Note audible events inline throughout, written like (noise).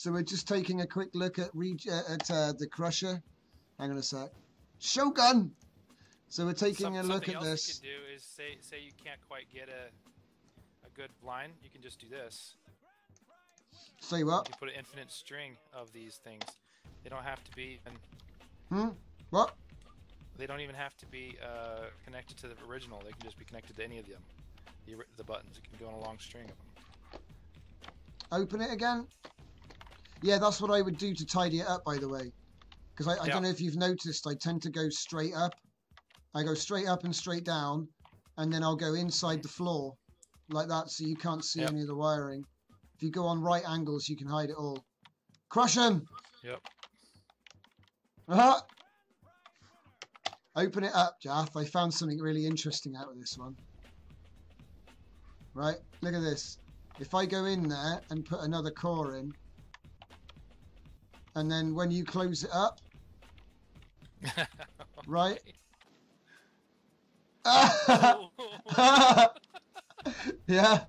So we're just taking a quick look at uh, at uh, the crusher. Hang on a sec. Shogun. So we're taking Some- a look something at else this. you can do is say say you can't quite get a a good line, you can just do this. Say what? You put an infinite string of these things. They don't have to be and Hmm. What? they don't even have to be uh, connected to the original. They can just be connected to any of them. The, the buttons. You can go on a long string of them. Open it again. Yeah, that's what I would do to tidy it up. By the way, because I, I Yeah. don't know if you've noticed, I tend to go straight up. I go straight up and straight down, and then I'll go inside the floor like that, so you can't see Yep. any of the wiring. If you go on right angles, you can hide it all. Crush them. Yep. Uh-huh. Open it up, Jaff. I found something really interesting out of this one. Right, look at this. If I go in there and put another core in, and then when you close it up, (laughs) right? (laughs) yeah,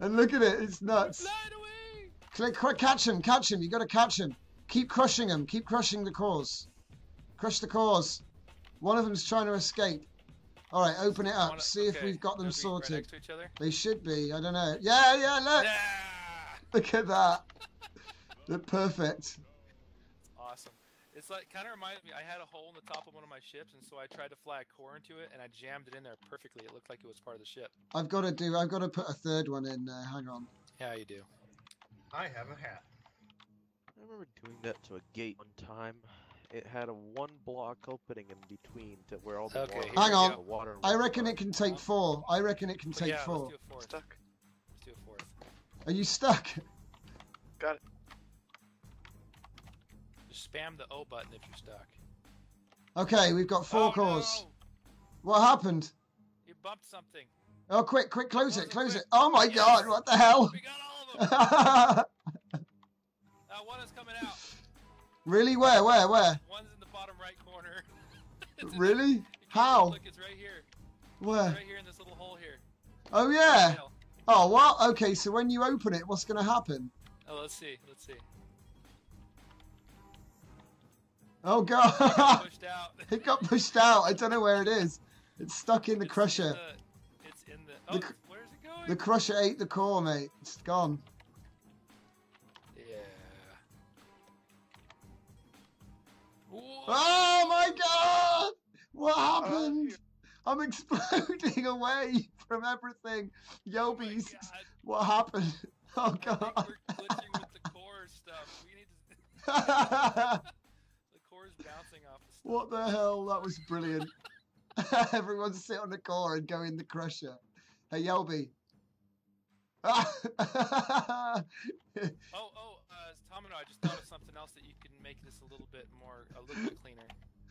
and look at it, it's nuts. Click, quick, catch him, catch him. You got to catch him. Keep crushing him. Keep crushing the cores. Crush the cores. One of them's trying to escape. All right, open it up. Wanna- See if we've got them right sorted. next to each other? They should be. I don't know. Yeah, yeah. Look, Yeah! look at that. They're perfect. Awesome. It's like kind of reminds me. I had a hole in the top of one of my ships, and so I tried to fly a core into it, and I jammed it in there perfectly. It looked like it was part of the ship. I've got to do. I've got to put a third one in there. Hang on. Yeah, you do. I have a hat. I remember doing that to a gate one time. It had a one block opening in between to where all the Okay, water. here Hang we on. go. The water I reckon run. it can take four. I reckon it can take yeah, four. let's do a fourth. Stuck. Let's do a fourth. Are you stuck? Got it. Just spam the O button if you're stuck. Okay, we've got four oh, cores. No! What happened? You bumped something. Oh, quick, quick, close Close it, close quick. it. Oh my Yes. God! What the hell? We got all of them. (laughs) uh, one is coming out. really? Where? Where? Where? One's in the bottom right corner. (laughs) Really? How? Look, it's right here. Where? Right here in this little hole here. Oh yeah. Oh what? Okay, so when you open it, what's going to happen? Oh, let's see. Let's see. Oh god, (laughs) Pushed out. it got pushed out. I don't know where it is. It's stuck in the It's crusher. the- it's in the. Oh, The where's it going? The crusher ate the core, mate. It's gone. Yeah. Whoa. Oh my god! What Oh, happened? you- I'm (laughs) exploding away from everything. Oh Yobies, God. what happened? (laughs) Oh god. we're glitching with the core stuff. We need to. Bouncing off the stuff. what the hell? That was brilliant. (laughs) Everyone sit on the core and go in the crusher. Hey, Yelby. (laughs) Oh, oh, uh, Tomino, I just thought of something else that you can make this a little bit more, a little bit cleaner.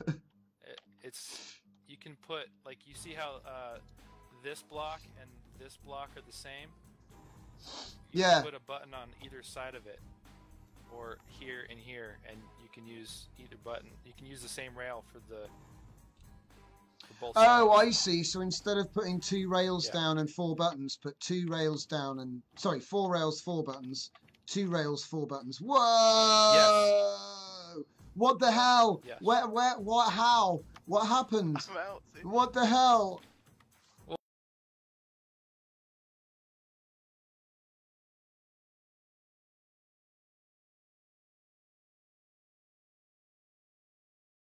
(laughs) It, it's you can put like you see how uh, this block and this block are the same. You Yeah. Put a button on either side of it, or here and here, and you can use either button. You can use the same rail for the. For both Oh, sides. I see. So instead of putting two rails Yeah. down and four buttons, put two rails down and sorry, four rails, four buttons, two rails, four buttons. Whoa! What the hell? Yes. Where? Where? What? How? What happened? I'm out. What the hell?